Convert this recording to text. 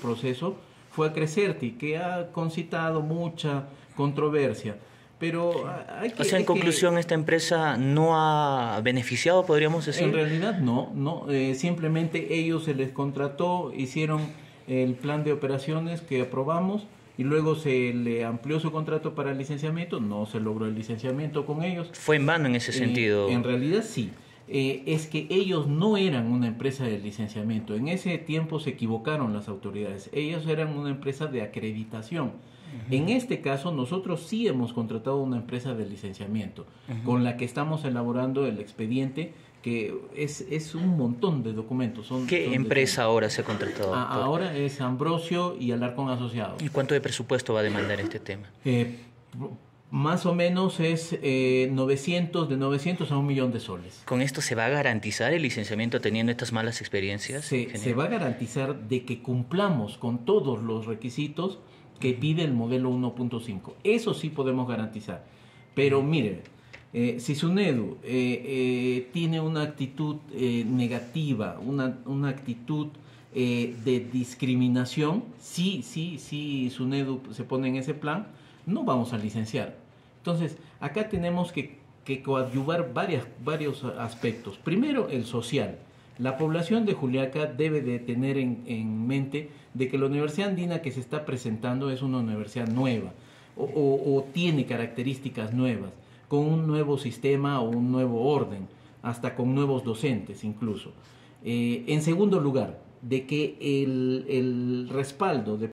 proceso fue a Crecerti, que ha concitado mucha controversia. Pero hay que, o sea, en conclusión, esta empresa no ha beneficiado, podríamos decir. En realidad no, no. Eh, simplemente ellos se les contrató, hicieron el plan de operaciones que aprobamos y luego se le amplió su contrato para el licenciamiento, no se logró el licenciamiento con ellos. Fue en vano en ese sentido. en realidad sí. Eh, es que ellos no eran una empresa de licenciamiento. En ese tiempo se equivocaron las autoridades. Ellos eran una empresa de acreditación. En este caso, nosotros sí hemos contratado una empresa de licenciamiento con la que estamos elaborando el expediente que es, es un montón de documentos. Son, ¿Qué empresa ahora se ha contratado? Ah, ahora es Ambrosio y Alarcón Asociados. ¿Y cuánto de presupuesto va a demandar este tema? Eh, más o menos es eh, 900, de 900 a un millón de soles. ¿Con esto se va a garantizar el licenciamiento teniendo estas malas experiencias? Se, se va a garantizar de que cumplamos con todos los requisitos que pide el modelo 1.5. Eso sí podemos garantizar. Pero miren, eh, si SUNEDU eh, eh, tiene una actitud eh, negativa, una, una actitud eh, de discriminación, sí, sí, sí, SUNEDU se pone en ese plan, no vamos a licenciar. Entonces, acá tenemos que, coadyuvar varios aspectos. Primero, el social. La población de Juliaca debe de tener en, en, mente de que la Universidad Andina que se está presentando es una universidad nueva o tiene características nuevas, con un nuevo sistema o un nuevo orden, hasta con nuevos docentes incluso. Eh, en segundo lugar, de que el, el respaldo de